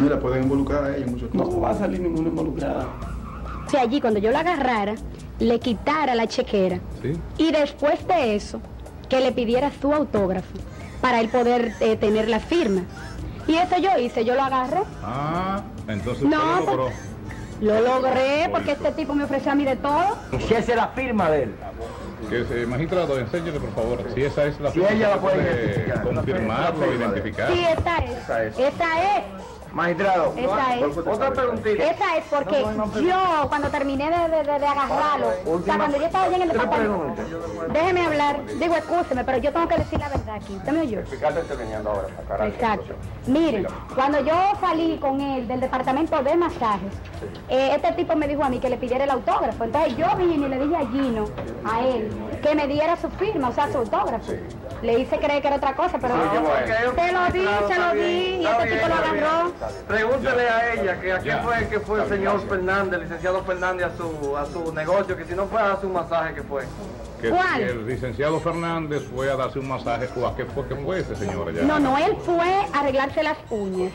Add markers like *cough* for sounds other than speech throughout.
Mira, pueden involucrar a ella en muchas cosas. No va a salir ninguna involucrada. Si allí cuando yo la agarrara, le quitara la chequera Sí. y después de eso, que le pidiera su autógrafo para él poder eh, tener la firma. Y eso yo hice, yo lo agarré, Ah, entonces No, usted lo pues- logró. lo logré porque este tipo me ofreció a mí de todo. Si esa es la firma de él. Que se, magistrado, enséñele por favor, si esa es la Si ella la puede puede identificar. confirmarlo, La firma de- identificar. Sí, esta es. Esa es. Esa es. Magistrado. Esa es. Otra preguntita. Esa es porque yo cuando terminé de, de- de- agarrarlo, o sea, cuando yo estaba allá en el departamento, déjeme hablar, digo, escúcheme, pero yo tengo que decir la verdad aquí. ¿Usted me oyó? Ahora. Exacto. Miren, cuando yo salí con él del departamento de masajes, eh, este tipo me dijo a mí que le pidiera el autógrafo. Entonces yo vine y le dije a Gino, a él, que me diera su firma, o sea, su autógrafo. Le hice creer que era otra cosa, pero se lo di, se lo di, y este bien, tipo lo agarró. Pregúntele a ella que a qué Ya. fue que fue el señor Fernández, el licenciado Fernández a su a su negocio, que si no fue a su masaje que fue. Que ¿Cuál? si el licenciado Fernández fue a darse un masaje, ¿o a qué fue que fue ese señor allá? No, no, él fue a arreglarse las uñas.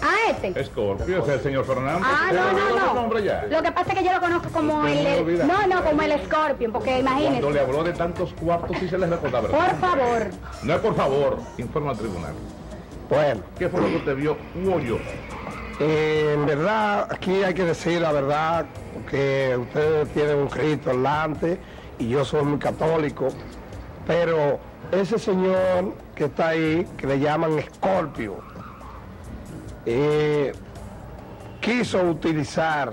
A este. Escorpio, ese es el señor Fernández. Ah, ¿Usted no, no, no. Lo que pasa es que yo lo conozco como Usted el, no no, como el Scorpion, porque Cuando le imagínese. habló de tantos cuartos, sí se les recordaba. ¿verdad? Por favor. No es por favor, informa al tribunal. Bueno, ¿Qué fue lo que usted vio oyó? eh, en verdad, aquí hay que decir la verdad, porque ustedes tienen un Cristo delante y yo soy muy católico, pero ese señor que está ahí, que le llaman Escorpio, eh, quiso utilizar,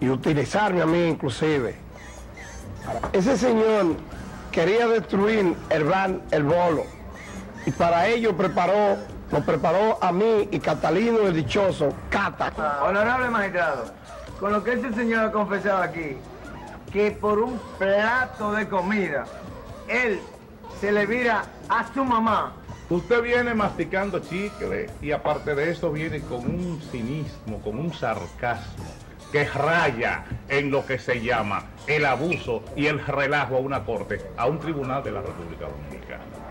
y utilizarme a mí inclusive, ese señor quería destruir el van, el bolo, y para ello preparó, lo preparó a mí y Catalino el Dichoso, Cata. Honorable magistrado, con lo que ese señor ha confesado aquí, que por un plato de comida, él se le vira a su mamá. Usted viene masticando chicle y aparte de eso viene con un cinismo, con un sarcasmo que raya en lo que se llama el abuso y el relajo a una corte, a un tribunal de la República Dominicana.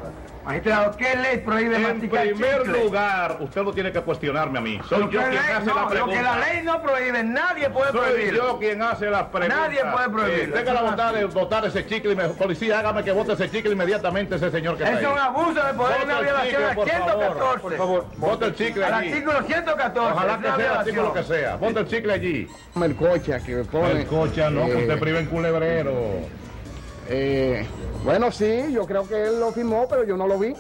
Magistrado, ¿qué ley prohíbe En masticar primer chicle? lugar, usted lo tiene que cuestionarme a mí. Soy Lo yo que quien ley- hace no, la Lo pregunta. que la ley no prohíbe, nadie puede Soy prohibirlo. yo quien hace las preguntas. Nadie puede prohibirlo. Eh, tenga la es bondad de votar ese chicle y me, policía, hágame que vote ese chicle inmediatamente ese señor que Es está un ahí. abuso de poder, Vote una el violación chicle, al por favor. 114. Por favor, vote el chicle Al allí. artículo 114. Ojalá es que sea el artículo que sea. Ponte el chicle allí. El coche que me pone. El coche no, que eh, usted priva en culebrero. Eh, bueno, sí, yo creo que él lo firmó, pero yo no lo vi.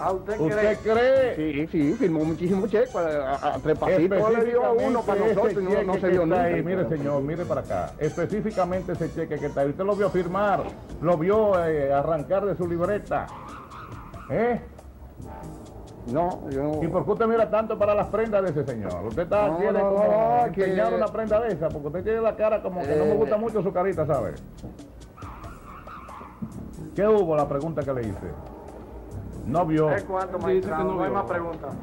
Ah, ¿usted ¿Usted cree? cree? Sí, sí, firmó muchísimos cheques. A, a- a tres pasitos le dio uno para Específicamente nosotros y no, no se cheque dio nada. ahí, Mire, señor, mire para acá. Específicamente ese cheque que está ahí. Usted lo vio firmar, lo vio eh, arrancar de su libreta. ¿Eh? No, yo ¿Y por qué usted mira tanto para las prendas de ese señor? Usted está, No, no, como no, que- una prenda de esa, porque usted tiene la cara como que no me Eh. gusta mucho su carita, ¿sabe? ¿Qué hubo la pregunta que le hice? No vio. ¿Es cuánto, Dice que magistrado? no No hay vio. más preguntas.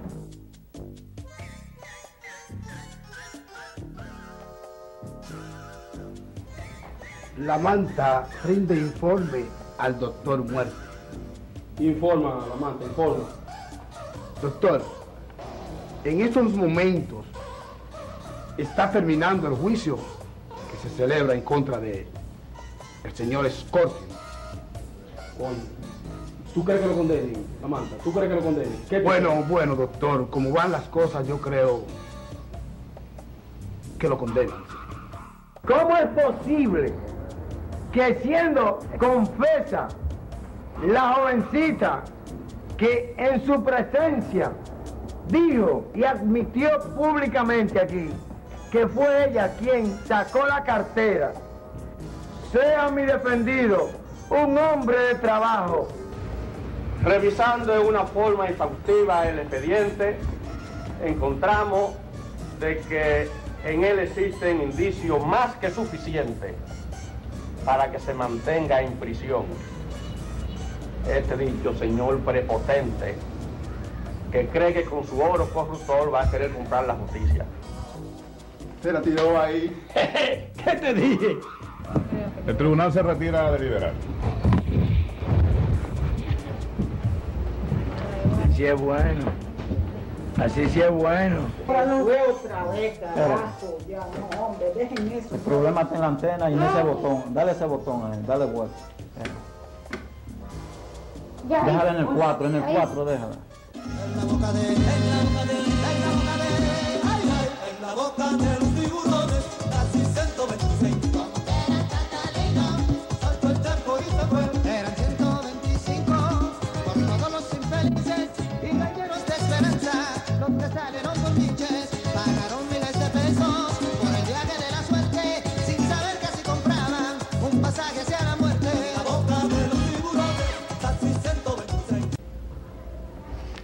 La manta rinde informe al doctor muerto. Informa, la manta, informa. Doctor, en estos momentos está terminando el juicio que se celebra en contra de el señor Scorpion. Coño. ¿Tú crees que lo condenen, la manta? ¿Tú crees que lo condenen? ¿Qué te- Bueno, bueno, doctor, como van las cosas, yo creo que lo condenan. ¿Cómo es posible que siendo confesa la jovencita que en su presencia dijo y admitió públicamente aquí que fue ella quien sacó la cartera, sea mi defendido un hombre de trabajo, Revisando de una forma exhaustiva el expediente, encontramos de que en él existen indicios más que suficientes para que se mantenga en prisión. Este dicho señor prepotente que cree que con su oro corruptor va a querer comprar la justicia. Se la tiró ahí. *laughs* ¿qué te dije? El tribunal se retira a deliberar. Si es bueno. Así sí es bueno. Otra vez, carajo. Ya, no, hombre, dejen eso. El problema está en la antena y en ese botón. Dale ese botón ahí, dale vuelta. Eh. Déjala en el ahí. 4, en el Ahí. 4, déjala. Eran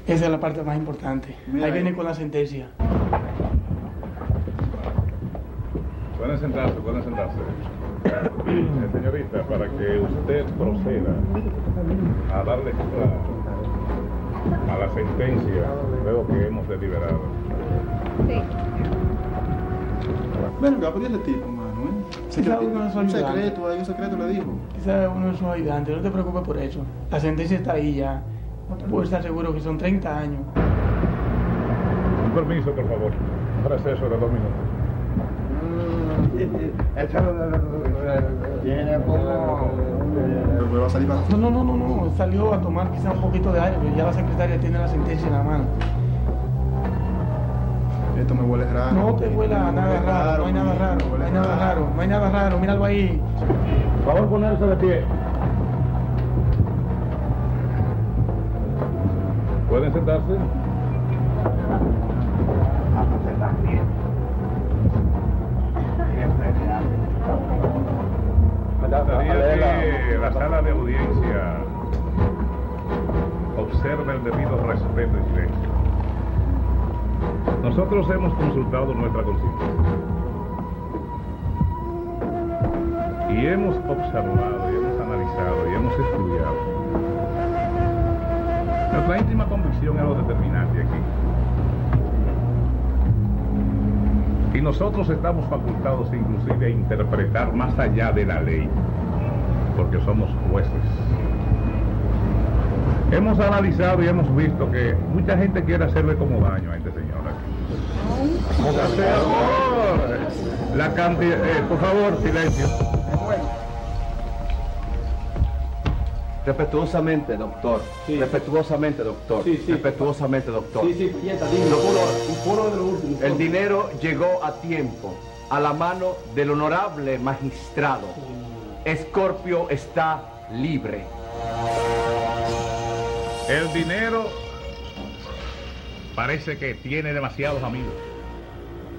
Esa es la parte más importante. Mira Ahí ahí. viene con la sentencia. Pueden sentarse, pueden sentarse. Eh, señorita, para que usted proceda a dar lectura a la sentencia, luego que hemos deliberado. Sí. Ven acá, ¿por qué ese tipo, mano? ¿eh? Quizá uno de sus un ayudantes. secreto, ahí un secreto le dijo. Quizás uno de sus ayudantes, no te preocupes por eso. La sentencia está ahí ya. No te puedo estar seguro que son 30 años. Un permiso, por favor. De dos minutos. Tiene como... Pero me va a salir para... No, no, no, no, no. Salió a tomar quizá un poquito de aire, pero ya la secretaria tiene la sentencia en la mano. Esto me huele raro. No te huela nada raro, no hay nada raro, no hay nada raro, no hay nada raro, míralo ahí. Por favor, ponerse de pie. ¿Pueden sentarse? Gustaría que la sala de audiencia observe el debido respeto y silencio. Nosotros hemos consultado nuestra conciencia y hemos observado y hemos analizado y hemos estudiado. Nuestra íntima convicción es lo determinante aquí. Y nosotros estamos facultados inclusive a interpretar más allá de la ley, porque somos jueces. Hemos analizado y hemos visto que mucha gente quiere hacerle como daño a este señor aquí. Por favor, por favor, silencio. Respetuosamente, doctor. Sí. Respetuosamente, doctor. Sí, sí. Respetuosamente, doctor. Sí, sí, Prieta, dime, puro, puro de lo último. El dinero llegó a tiempo a la mano del honorable magistrado. Escorpio está libre. El dinero parece que tiene demasiados amigos.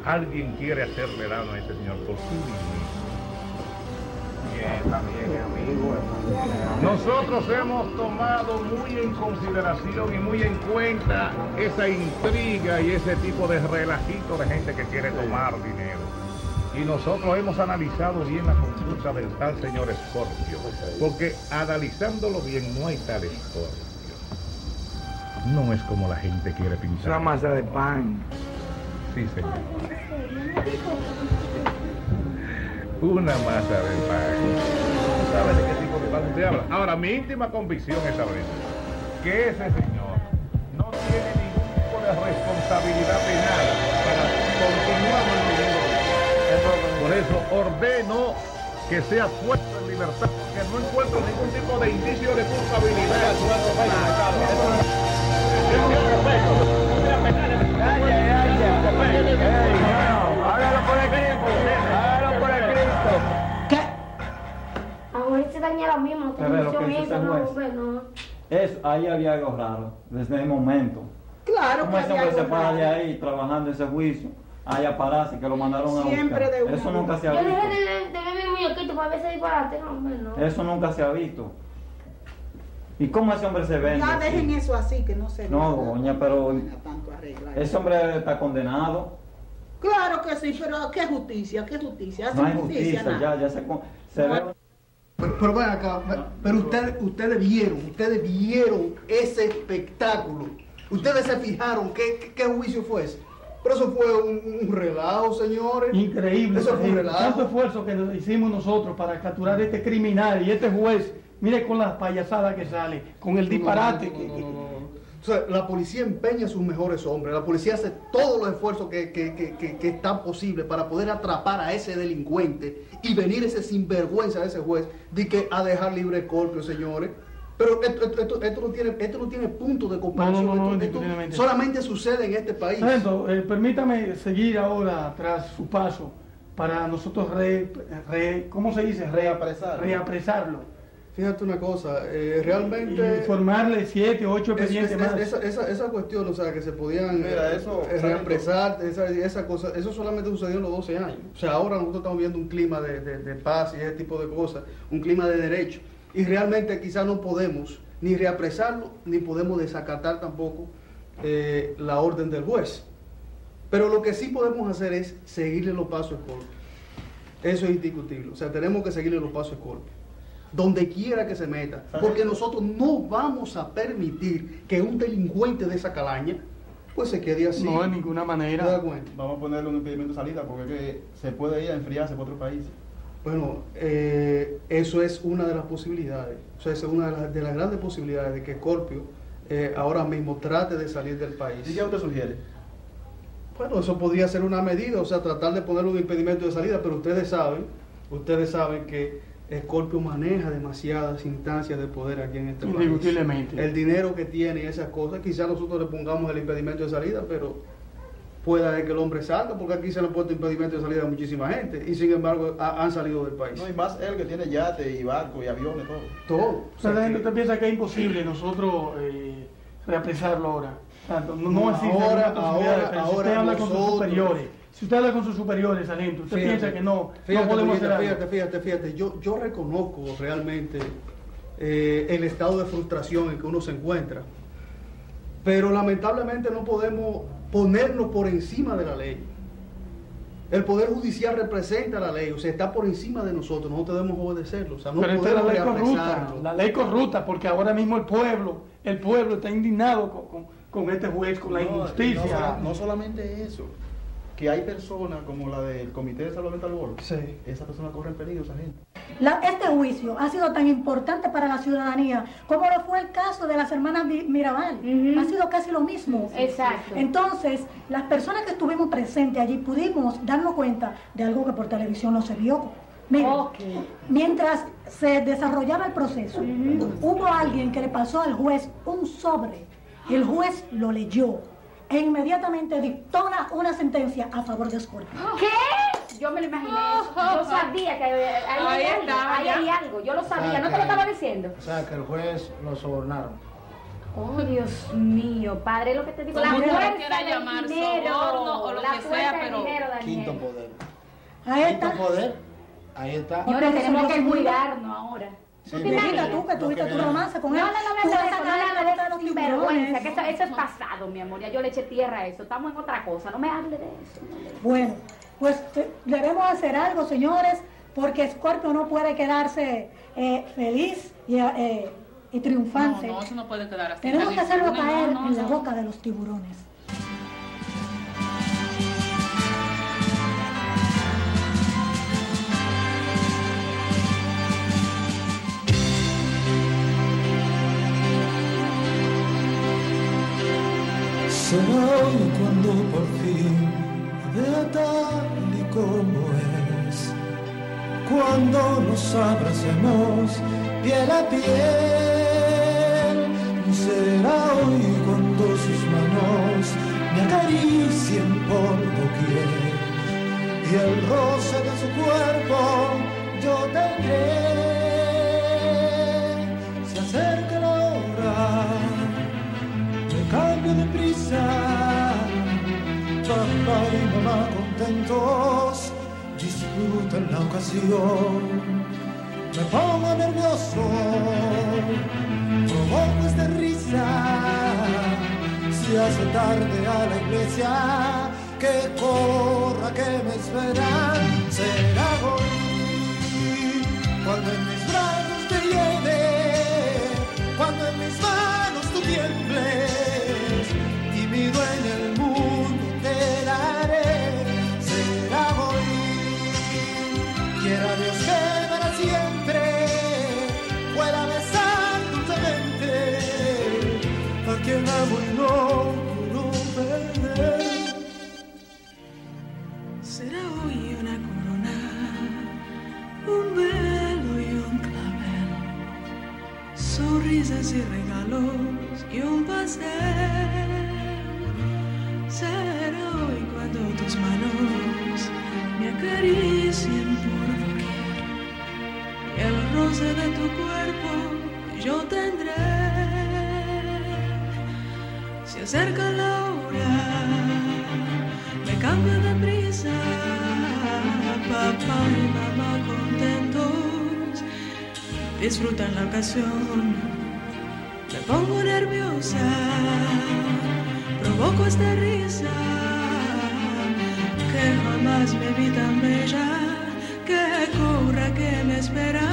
Alguien quiere hacerle daño a este señor por su dinero. Nosotros hemos tomado muy en consideración y muy en cuenta esa intriga y ese tipo de relajito de gente que quiere tomar dinero. Y nosotros hemos analizado bien la conducta del tal señor Scorpio. Porque analizándolo bien no hay tal Scorpio. No es como la gente quiere Una pintar. masa de pan. Sí, señor. Una masa de pan. ¿Sabe de qué tipo de pan usted habla? Ahora, mi íntima convicción es saber que ese señor no tiene ningún tipo de responsabilidad penal para continuar manteniendo. Por eso ordeno que sea puesto en libertad, que no encuentro ningún tipo de indicio de culpabilidad. Hágalo por el Cristo. Ahora se daña lo mismo, Pero lo que hizo ese no, juez. hombre, no. Es, ahí había algo raro, desde el momento. Claro ¿Cómo que ese hombre se para de ahí trabajando ese juicio? Ahí a pararse, que lo mandaron a Siempre buscar. de Eso nunca se ha Yo dejé visto. de, de ver mi muñequito para ver ese disparate, no, hombre, no. Eso nunca se ha visto. ¿Y cómo ese hombre se vende? Ya así? dejen eso así, que no se No, doña, pero tanto arreglar. ese hombre está condenado. Claro que sí, pero ¿qué justicia? ¿Qué justicia? ¿Hace No hay justicia, ya, ya se, con- se ve. Pero, pero ven acá, pero ustedes, ustedes vieron, ustedes vieron ese espectáculo. Ustedes se fijaron qué, qué, qué juicio fue ese. Pero eso fue un, un relajo, señores. Increíble. Eso fue un Tanto esfuerzo que hicimos nosotros para capturar a este criminal y este juez. Mire con las payasadas que sale, con el disparate. No, no, que- sea, la policía empeña a sus mejores hombres, la policía hace todos los esfuerzos que, que, que, que, que están posibles para poder atrapar a ese delincuente y venir ese sinvergüenza de ese juez de que a dejar libre Scorpio, señores. Pero esto, esto, esto- esto no tiene, esto no tiene punto de comparación. No, no, no, esto- esto indiscutiblemente. solamente sucede en este país. Sargento, eh, permítame seguir ahora tras su paso para nosotros re, re- ¿cómo se dice? Reapresarlo. Reapresarlo. Fíjate una cosa, eh, realmente... Y formarle siete, ocho Es- expedientes es- más. Esa, esa, esa cuestión, o sea, que se podían Mira, eh, eso, eh, reapresar, esa, esa cosa, eso solamente sucedió en los 12 años. O sea, ahora nosotros estamos viendo un clima de, de- de paz y ese tipo de cosas, un clima de derecho. Y realmente quizás no podemos ni reapresarlo, ni podemos desacatar tampoco eh, la orden del juez. Pero lo que sí podemos hacer es seguirle los pasos a Scorpio. Eso es indiscutible. O sea, tenemos que seguirle los pasos a Scorpio. Donde quiera que se meta. Porque nosotros no vamos a permitir que un delincuente de esa calaña pues se quede así. No, de ninguna ¿Te das manera. Vamos a ponerle un impedimento de salida porque es que se puede ir a enfriarse por otro país. Bueno, eh, eso es una de las posibilidades. O sea, esa es una de las, de las grandes posibilidades de que Scorpio eh, ahora mismo trate de salir del país. ¿Y qué usted sugiere? Bueno, eso podría ser una medida, o sea, tratar de poner un impedimento de salida, pero ustedes saben, ustedes saben que Scorpio maneja demasiadas instancias de poder aquí en este país. Indiscutiblemente. El dinero que tiene y esas cosas, quizás nosotros le pongamos el impedimento de salida, pero pueda que el hombre salga, porque aquí se le ha puesto impedimento de salida a muchísima gente, y sin embargo ha- han salido del país. No, y más él que tiene yate y barco y aviones, todo. Todo. O sea, la gente usted piensa que es imposible nosotros eh, reapresarlo ahora. O sea, no, no existe Ahora- ahora- ahora usted habla con sus superiores, si usted habla con sus superiores, sargento, usted Fíjate, piensa que no, fíjate, no podemos fíjate, hacer algo. fíjate, fíjate, fíjate, yo, yo reconozco realmente eh, el estado de frustración en que uno se encuentra, pero lamentablemente no podemos ponernos por encima de la ley. El Poder Judicial representa la ley, o sea, está por encima de nosotros, nosotros debemos obedecerlo, o sea, no Pero esta es la podemos ley corrupta, la ley corrupta, porque ahora mismo el pueblo, el pueblo está indignado con, con- con este juez, con la No, injusticia. No, no solamente eso, que hay personas como la del Comité de Salvamento al Bolo. Sí. Esa persona corre en peligro, esa gente. La- este juicio ha sido tan importante para la ciudadanía como lo fue el caso de las hermanas Mi- Mirabal. Ha sido casi lo mismo. Exacto. Entonces, las personas que estuvimos presentes allí pudimos darnos cuenta de algo que por televisión no se vio. Miren, mientras se desarrollaba el proceso, hubo alguien que le pasó al juez un sobre. El juez lo leyó e inmediatamente dictó una, sentencia a favor de Scorpio. ¿Qué? Yo me lo imaginé eso. Yo sabía que ahí, hay Ahí algo, está, ahí ya. hay algo. Yo lo sabía, ¿no te lo estaba diciendo? O sea, que el juez lo sobornaron. Oh, Dios mío, padre, lo que te digo, la fuerza quieras del llamar, dinero, soborno o lo la que fuerza sea, del pero dinero, Daniel. Quinto poder. Ahí Quinto está. poder. Ahí está. Señores, tenemos que cuidarnos ahora. Sí, ¿Tú mira, que tuviste tu romance con No, él. no, no, no, no los eso, sinvergüenza, que eso, es pasado, mi amor, ya yo le eché tierra a eso, estamos en otra cosa, no me hable de eso. Bueno, pues eh, debemos hacer algo, señores, porque Scorpio no puede quedarse eh, feliz y, eh, y No, triunfante. no, eso no puede quedar así. Tenemos que hacerlo No, no, caer no, en la no. boca de los tiburones. Como es. Cuando nos abracemos piel a piel. Será hoy cuando sus manos me acaricien por doquier. Y el roce de su cuerpo yo tendré. Mamá contentos disfrutan la ocasión. Me pongo nervioso, provoco esta risa. Si hace tarde a la iglesia, que corra, que me esperan. Será hoy cuando en y regalos y un pastel. Será hoy cuando tus manos me acaricien por doquier y el roce de tu cuerpo yo tendré. Se acerca la hora me cambio de prisa, papá y mamá contentos, disfrutan la ocasión, provoco esta risa, que jamás me vi tan bella, que corra que me espera,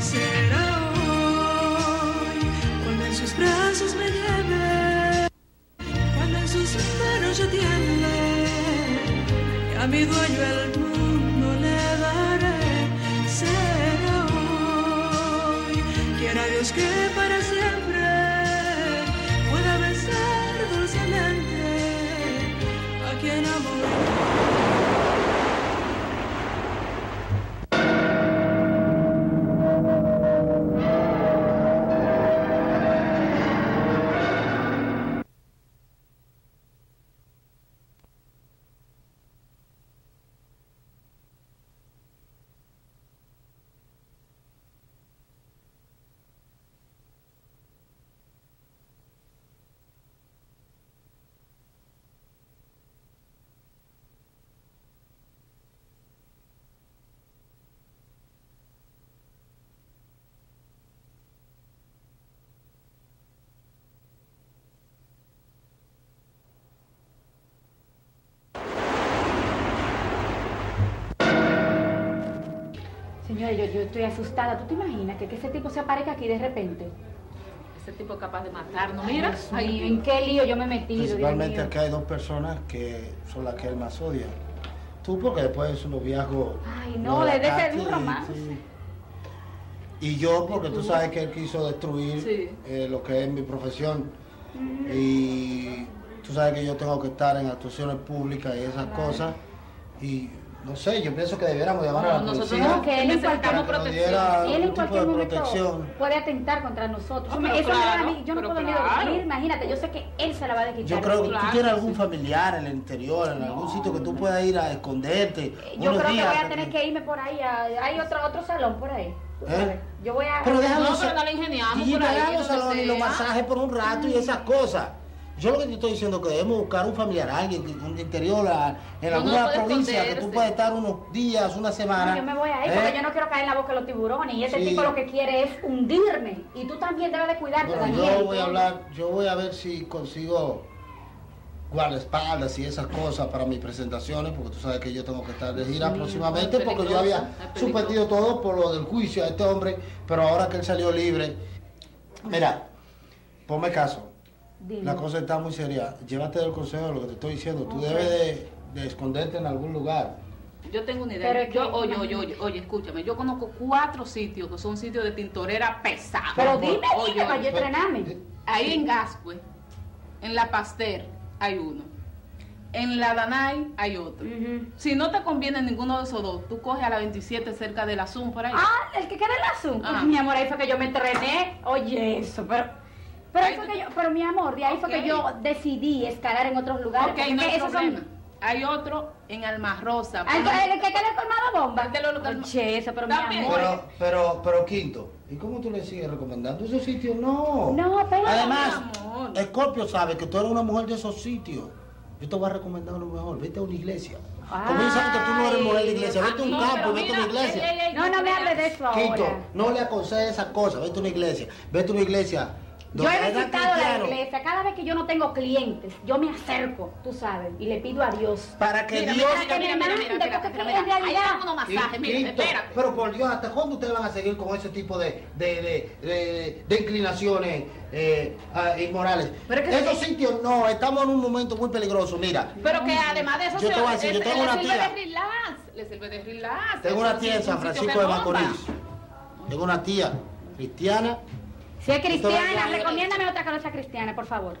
será hoy, cuando en sus brazos me lleve cuando en sus manos yo tiemble, a mi dueño el Señora, yo, yo estoy asustada. ¿Tú te imaginas que, que ese tipo se aparezca aquí de repente? Ese tipo es capaz de matarnos. Mira, mío, ¿en qué lío yo me he metido? Principalmente aquí hay dos personas que son las que él más odia. Tú porque después es un noviazgo. Ay, no, de ser Katy, un romance. sí. Y yo porque tú sabes que él quiso destruir Sí. eh, lo que es mi profesión. Y tú sabes que yo tengo que estar en actuaciones públicas y esas cosas. Y no sé, yo pienso que debiéramos llamar a la nosotros policía. no, que él en cualquier, nos diera él en cualquier momento protección. puede atentar contra nosotros. Ah, Eso me- pero eso me da a claro, mí, yo no puedo ni claro. dormir, imagínate, yo sé que él se la va a desquitar. Yo creo que tú Claro. tienes algún familiar en el interior, en algún sitio que tú puedas ir a esconderte. Yo creo que voy a tener que irme por ahí, a- hay otro, otro salón por ahí. tú ¿Eh? Yo voy a... Pero déjalo No, pero no le ingeniamos y por ahí, dejar los salones y los masajes por un rato y esas cosas. Yo lo que te estoy diciendo es que debemos buscar un familiar, alguien que- un interior, a- en No, alguna provincia que tú puedas estar unos días, una semana. No, yo me voy a ir ¿eh? porque yo no quiero caer en la boca de los tiburones y ese Sí. tipo lo que quiere es hundirme y tú también debes de cuidarte, Bueno, Daniel. yo voy a hablar, yo voy a ver si consigo guardaespaldas y esas cosas para mis presentaciones, porque tú sabes que yo tengo que estar de gira Sí, próximamente, porque yo había suspendido todo por lo del juicio a este hombre, pero ahora que él salió libre, mira, ponme caso, Dime. la cosa está muy seria, llévate del consejo de lo que te estoy diciendo, tú debes de, de esconderte en algún lugar. Yo tengo una idea. Pero yo, oye, oye, oye, oye, escúchame. Yo conozco cuatro sitios que son sitios de tintorera pesada. Pero dime, dime, para yo entrenarme. Ahí en Gascue, en La Paster, hay uno. En la Danay hay otro. Si no te conviene ninguno de esos dos, tú coges a la 27 cerca de la Zoom por ahí. Ah, el que queda en la Zoom. Ah. Mi amor, ahí fue que yo me entrené. Oye, eso, pero... Pero, fue que yo, pero mi amor, de ahí fue que yo decidí escalar en otros lugares. Ok, porque no hay esos son- problema. Hay otro en Almarrosa. El, el que queda colmado bomba. El de los- Oye, eso, pero mi amor. Pero, pero, pero Quinto, ¿y cómo tú le sigues recomendando esos sitios? No. No, espérate, Además, mi amor. Scorpio sabe que tú eres una mujer de esos sitios. Yo te voy a recomendar lo mejor. Vete a una iglesia. Saben que tú no eres mujer de iglesia, vete a un No, campo pero y vete a una iglesia. ey, ey, ey, No, no me hables de eso Quinto, ahora. no le aconsejes esas cosas. Vete a una iglesia. Vete a una iglesia. Yo he visitado la iglesia. Cada vez que yo no tengo clientes, yo me acerco, tú sabes, y le pido a Dios. Para que Dios... mira, mira, mira, mira, mira, mira, mira, pero por Dios, ¿hasta cuándo ustedes van a seguir con ese tipo de, de, de, de- inclinaciones eh, ah, inmorales? Pero es que- Esos sitios no, estamos en un momento muy peligroso. Mira, Pero que además de eso Yo te voy a decir, yo tengo una tía. de relax, le sirve de relax. tengo una tía en San Francisco de. Macorís. Tengo una tía cristiana Si es cristiana, a- recomiéndame otra que no sea cristiana, por favor.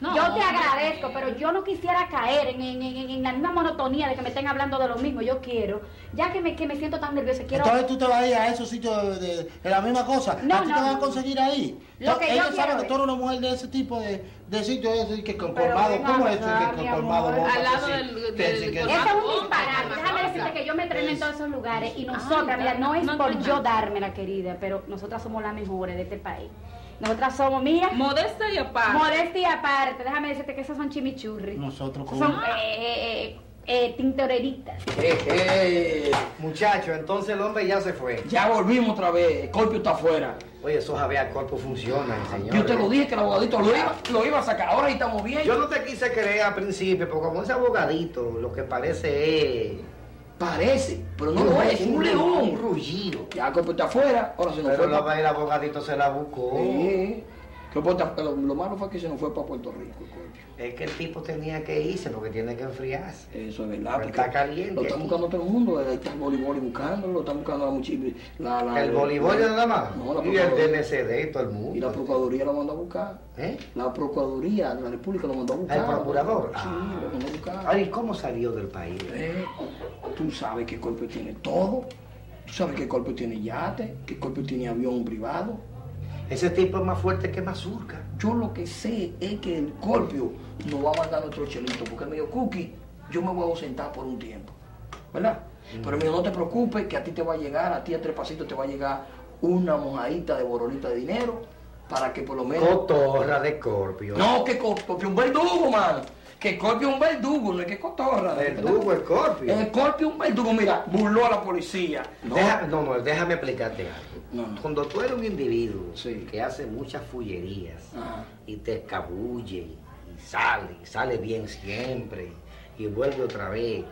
No, yo te agradezco, pero yo no quisiera caer en, en- en- en la misma monotonía de que me estén hablando de lo mismo. Yo quiero, ya que me, que me siento tan nerviosa, quiero... Entonces tú te vas a ir a esos sitios de, de la misma cosa. No, ¿A ti no, te vas a conseguir ahí? Lo que yo Ellos quiero saben que tú eres una mujer de ese tipo de, de sitios, ese que con Pero colmado. ven ¿Cómo es Que mi con colmado amor. boca, Al lado del- que del-. Eso es un disparate. Déjame decirte que yo me entreno en todos esos lugares y nosotras, mira, no es por yo dármela, querida, pero nosotras somos las mejores de este país. Nosotras somos, mira, Modesta y aparte. modestia y aparte. Déjame decirte que esos son chimichurri. Nosotros como... son eh, eh, eh, tintoreritas. Eh, eh, Muchacho, entonces el hombre ya se fue. ya volvimos otra vez. Scorpio está afuera. Oye, esos habeas corpus funcionan, señor. Yo te lo dije que el abogadito lo iba, lo iba a sacar. Ahora estamos bien. Yo no te quise creer al principio, porque como ese abogadito, lo que parece es... Parece, pero no lo es, es un Un león. rullido. Ya Scorpio está afuera. Ahora se nos Pero fue. pa- el abogadito se la buscó. Sí. Está- Lo, lo malo fue que se nos fue para Puerto Rico. Es que el tipo tenía que irse porque tiene que enfriarse. Eso es verdad. Porque está caliente Lo está buscando todo el mundo. Ahí está el voleibol y buscándolo. Lo están buscando la muchachita. La, la, El voleibol nada más. No, la y el. DNCD y todo el mundo. Y la Procuraduría lo mandó a buscar. ¿Eh? La Procuraduría de la República lo mandó a buscar. ¿El procurador? Sí, Ah. lo mandó a buscar. Ay, ¿cómo salió del país? Eh, tú sabes que Scorpio tiene todo. Tú sabes que Scorpio tiene yate, que Scorpio tiene avión privado. Ese tipo es más fuerte que Mazurka. Yo lo que sé es que el Scorpio nos va a mandar nuestro chelito, porque me dijo, Cookie, yo me voy a ausentar por un tiempo. ¿Verdad? Pero me dijo, no te preocupes, que a ti te va a llegar, a ti a tres pasitos te va a llegar una mojadita de boronita de dinero para que por lo menos... Cotorra de Scorpio. No, que Scorpio es un verdugo, mano. Que Scorpio es un verdugo, no es que cotorra. Verdugo, Scorpio. El Scorpio es un verdugo, mira, burló a la policía. No, Deja- no, no, déjame explicarte algo. No, no. Cuando tú eres un individuo Sí. que hace muchas fullerías Ajá. y te escabulle y sale, y sale bien siempre y vuelve otra vez,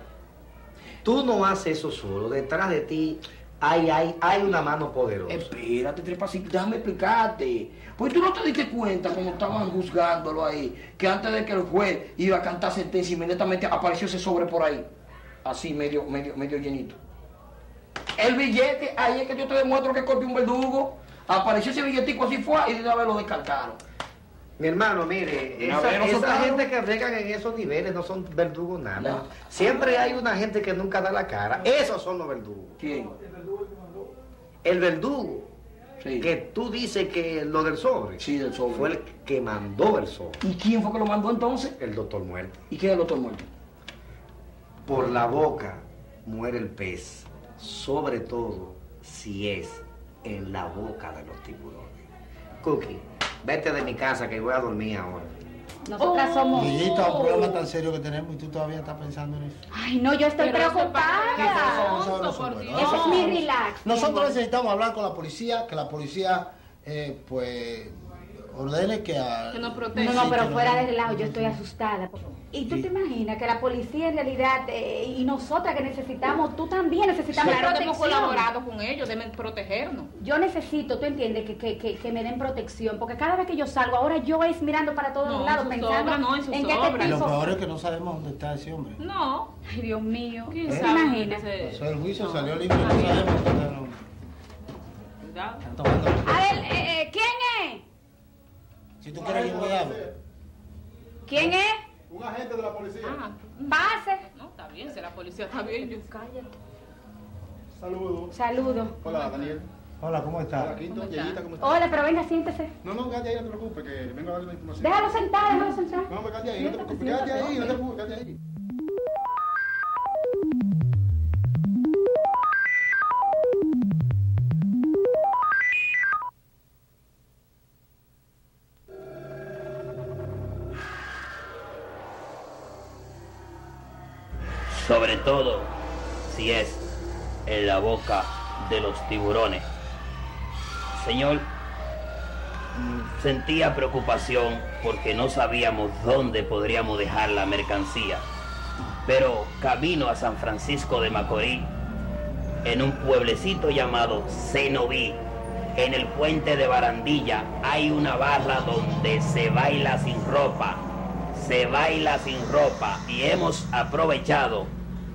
tú no haces eso solo. Detrás de ti hay, hay, hay una mano poderosa. Espérate, tres pasitos, déjame explicarte. Pues tú no te diste cuenta cuando estaban juzgándolo ahí, que antes de que el juez iba a cantar sentencia, inmediatamente apareció ese sobre por ahí. Así, medio, medio, medio llenito. El billete, ahí es que yo te demuestro que es un verdugo. Apareció ese billetico así fue y de una vez lo descartaron. Mi hermano, mire, esa, gente que bregan en esos niveles no son verdugos nada. No. Siempre hay una gente que nunca da la cara. Esos son los verdugos. ¿Quién? El verdugo, Sí. que tú dices que lo del sobre, Sí, del sobre. fue el que mandó el sobre, ¿Y quién fue que lo mandó entonces? el doctor muerto. ¿Y quién es el doctor muerto? Por la boca muere el pez, sobre todo si es en la boca de los tiburones. Cookie, vete de mi casa que voy a dormir ahora. Nosotras somos... Lillita, un problema tan serio que tenemos y tú todavía estás pensando en eso. Ay, no, yo estoy Pero preocupada. Eso no es mi relax. Nosotros necesitamos hablar con la policía, que la policía, eh, pues, ordene que... a- Que nos proteja. No, no, pero fuera no- de relajo, yo estoy asustada. ¿Y tú te imaginas que la policía en realidad, eh, y nosotras que necesitamos, tú también necesitamos Claro que hemos colaborado con ellos, deben protegernos. Yo necesito, tú entiendes, que, que, que, que me den protección, porque cada vez que yo salgo, ahora yo es mirando para todos No, lados, pensando obras, no, en en obras. este Y lo peor es que no sabemos dónde está ese hombre. No. Ay, Dios mío, ¿Quién ¿te sabe? imaginas? Ese- Eso el juicio No. salió libre, no sabemos dónde está el hombre. A ver, eh, eh, ¿quién es? Si tú quieres yo me llamo. ¿Quién es? Un agente de la policía. Ah, Pase. no, está bien, si la policía está bien. Yo... Cállate. Saludos. Saludos. Hola, Daniel. Hola, ¿cómo Hola, estás? Quinto. ¿Cómo Yeyita, está? ¿cómo estás? Hola, pero venga, siéntese. No, no, quédate ahí, no te preocupes, que vengo a darle la información. Déjalo sentar, déjalo sentar. No, me quédate ahí, no te preocupes. Quédate siéntate, ahí, no te preocupes, quédate ahí. Todo si es en la boca de los tiburones. Señor, mm, sentía preocupación porque no sabíamos dónde podríamos dejar la mercancía, pero camino a San Francisco de Macorís, en un pueblecito llamado Cenoví, en el puente de Barandilla, hay una barra donde se baila sin ropa se baila sin ropa y hemos aprovechado,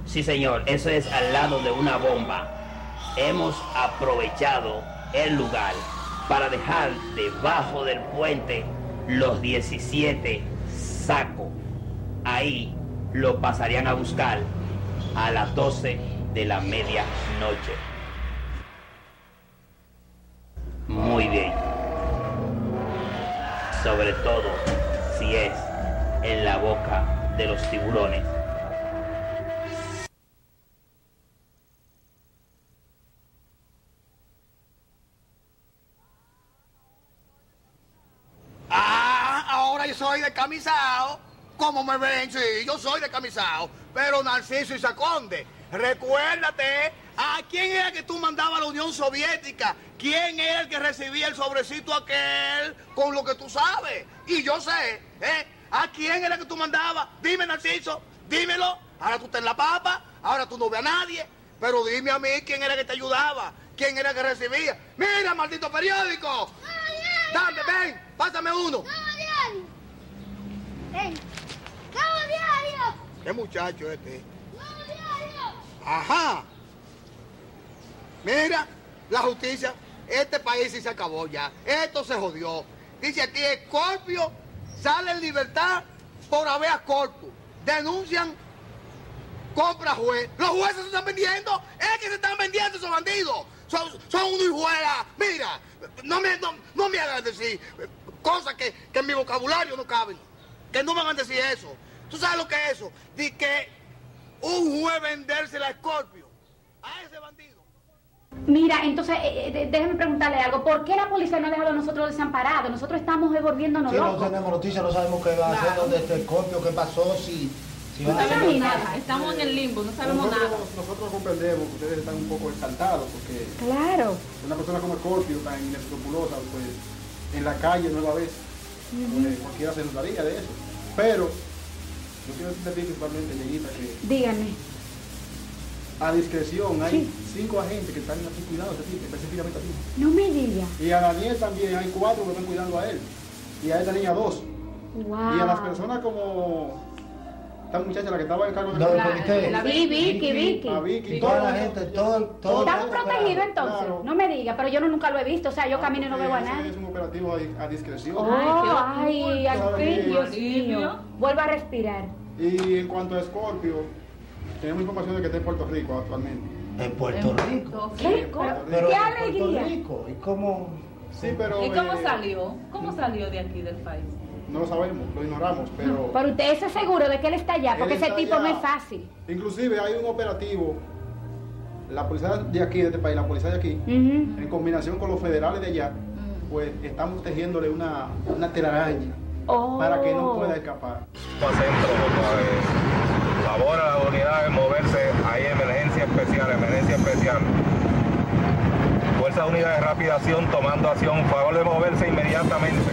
sí señor, eso es al lado de una bomba, hemos aprovechado el lugar para dejar debajo del puente los 17 sacos. Ahí lo pasarían a buscar a las 12 de la medianoche. Muy bien. Sobre todo si es en la boca de los tiburones. Ah, ahora yo soy descamisado. ¿Cómo me ven? Sí, yo soy descamisado. Pero Narciso y Saconde, recuérdate, ¿a quién era que tú mandabas a la Unión Soviética? ¿Quién era el que recibía el sobrecito aquel con lo que tú sabes? Y yo sé, ¿eh? ¿A quién era que tú mandabas? Dime, Narciso, dímelo. Ahora tú estás en la papa, ahora tú no ves a nadie. Pero dime a mí quién era que te ayudaba, quién era que recibía. Mira, maldito periódico. Dame, ven, pásame uno. ¡Ven! ¡Cabo diario! ¿Qué muchacho este? Ajá. Mira, la justicia, este país sí se acabó ya. Esto se jodió. Dice aquí, Scorpio sale en libertad por habeas corpus. Denuncian compra juez. Los jueces se están vendiendo. Es que se están vendiendo esos bandidos. Son, son unos hijuelas. Mira, no me, no, no me hagan decir cosas que, que en mi vocabulario no caben. Que no me hagan decir eso. ¿Tú sabes lo que es eso? De que un juez venderse la Scorpio a ese bandido. Mira, entonces, eh, eh, déjeme preguntarle algo. ¿Por qué la policía no ha dejado a nosotros desamparados? Nosotros estamos volviéndonos Si no locos. tenemos noticias, no sabemos qué va a hacer, Claro. dónde está Scorpio, qué pasó, si, si No van a sabemos nada, estamos en el limbo, no sabemos nosotros, nada. Nosotros comprendemos que ustedes están un poco exaltados porque Claro. una persona como Scorpio, tan inescrupulosa, pues en la calle nueva vez, cualquiera se dudaría de eso. Pero yo quiero decir principalmente, Lleguita, que Díganme. a discreción hay cinco agentes que están aquí cuidando a ti, específicamente a ti. No me diga. Y a Daniel también hay cuatro que están cuidando a él. Y a esta niña dos. Wow. Y a las personas como esta muchacha, la que estaba en cargo del el comité. La Vicky, Vicky, Vicky. A Vicky, Toda todo- la gente, todo, el- todo ¿Están protegidos entonces? No me diga, pero yo no, nunca lo he visto. O sea, yo camino y no veo a nadie. Es un operativo a, a discreción. Oh, ay, al Sabe fin, Dios mío. Vuelvo a respirar. Y en cuanto a Scorpio, tenemos información de que está en Puerto Rico actualmente. En Puerto Rico. ¿Qué? Pero ¡Qué en alegría! Puerto Rico, ¿y cómo? Sí, pero ¿Y cómo eh, salió? ¿Cómo salió de aquí del país? No lo sabemos, lo ignoramos, pero Pero usted es seguro de que él está allá, porque ese está tipo no es fácil. inclusive hay un operativo, la policía de aquí, de este país, la policía de aquí, en combinación con los federales de allá, pues estamos tejiéndole una, una telaraña Oh. para que no pueda escapar. centro eh, favor a las unidades moverse hay emergencia especial emergencia especial fuerzas unidas de rápida acción tomando acción favor de moverse inmediatamente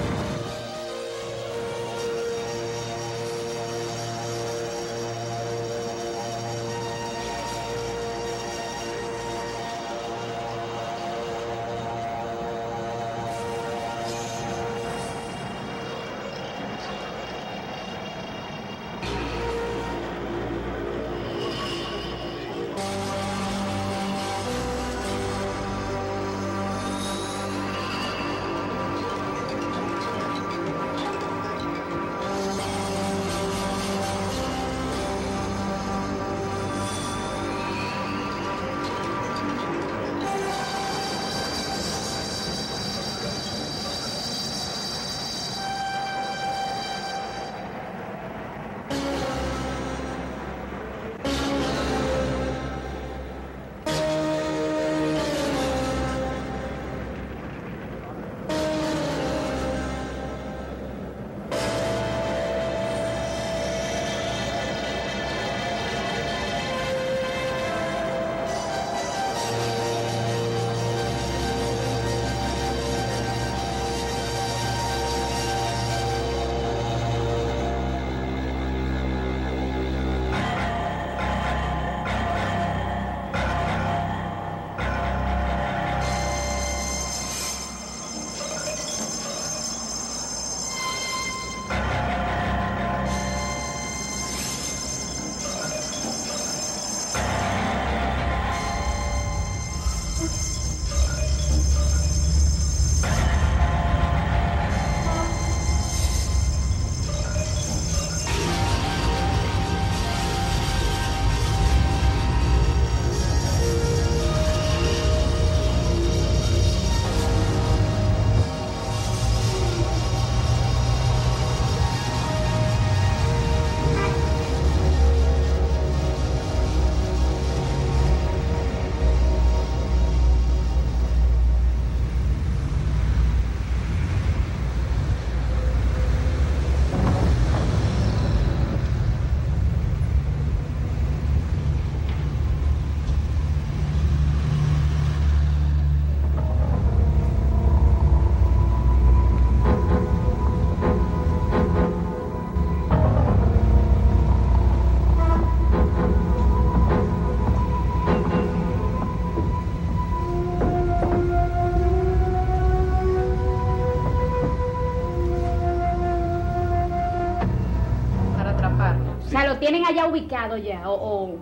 ubicado ya, o... o-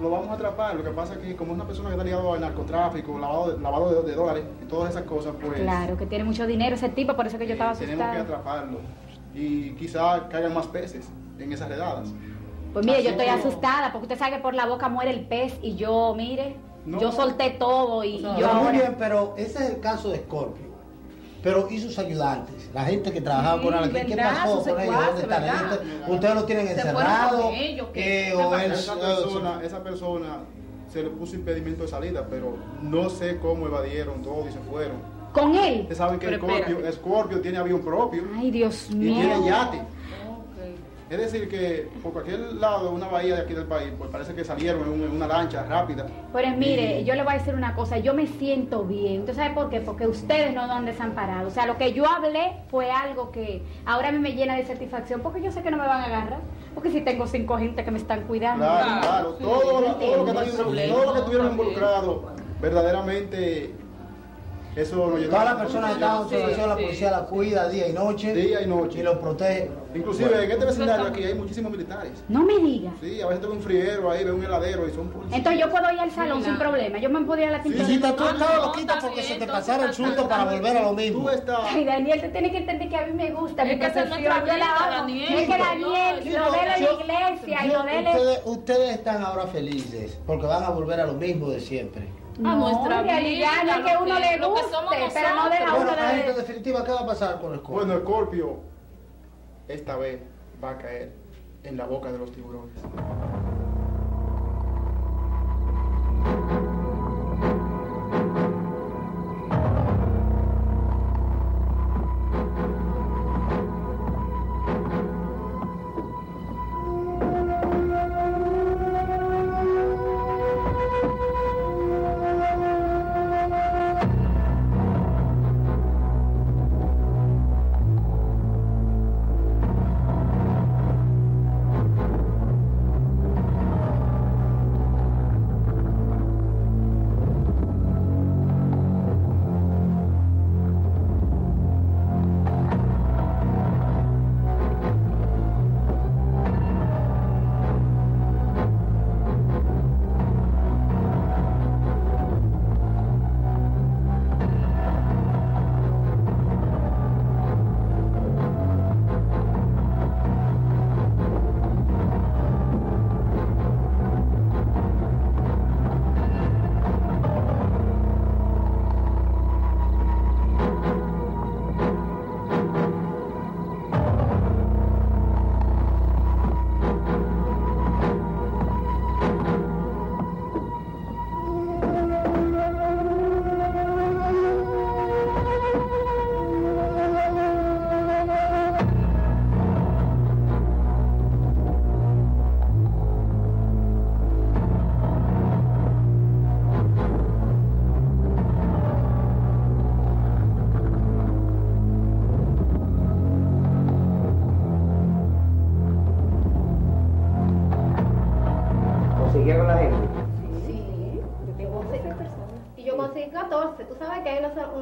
Lo vamos a atrapar. Lo que pasa es que como es una persona que está ligado al narcotráfico, lavado, de, lavado de, de dólares y todas esas cosas, pues Claro, que tiene mucho dinero ese tipo, por eso que yo estaba tenemos que asustada. atraparlo. Y quizá caigan más peces en esas redadas. Pues mire, yo estoy asustada, porque usted sabe que por la boca muere el pez y yo, mire, No. yo solté todo y, y yo muy bien, pero ese es el caso de Scorpio. Pero ¿y sus ayudantes? La gente que trabajaba con él, ¿qué, qué verdad, pasó con ellos? ¿Dónde están? ¿Ustedes tienen. Eh, ¿Qué o pasó? él- esa persona, esa persona se le puso impedimento de salida, pero no sé cómo evadieron todo y se fueron. ¿Con él? Ustedes saben que Scorpio. Scorpio tiene avión propio Ay, Dios y mío. tiene yate. Es decir, que por cualquier lado de una bahía de aquí del país, pues parece que salieron en, un- en una lancha rápida. Pues mire, Y- yo le voy a decir una cosa, yo me siento bien. ¿Usted sabe por qué? Porque ustedes no nos han desamparado. O sea, lo que yo hablé fue algo que ahora a mí me llena de satisfacción, porque yo sé que no me van a agarrar. Porque si tengo cinco gente que me están cuidando. Claro, claro. Todo, lo- todo lo que, todo lo que estuvieron involucrados, verdaderamente, eso llenó. Todas las personas que están en observación, la Sí, policía la cuida día y noche. Día y noche. Y los protege. Inclusive en este vecindario aquí hay muchísimos militares. No me diga. Sí, a veces tengo un friero ahí, veo un heladero y son policías. Entonces yo puedo ir al salón sin problema. Yo me puedo ir a la tinta. Chiquita, tú estabas loquita porque se te pasara el susto para volver a lo mismo. Ay, Daniel, tú tienes que entender que a mí me gusta mi profesión. Yo la vida, amo. Daniel. Es que Daniel, Sí, lo de la iglesia y lo de ustedes están ahora felices porque van a volver a lo mismo de siempre. No, nuestra en realidad vida, no es que uno que- le que guste, somos pero no deja Bueno, uno de... en definitiva, ¿qué va a pasar con el Scorpio? Bueno, Scorpio esta vez va a caer en la boca de los tiburones.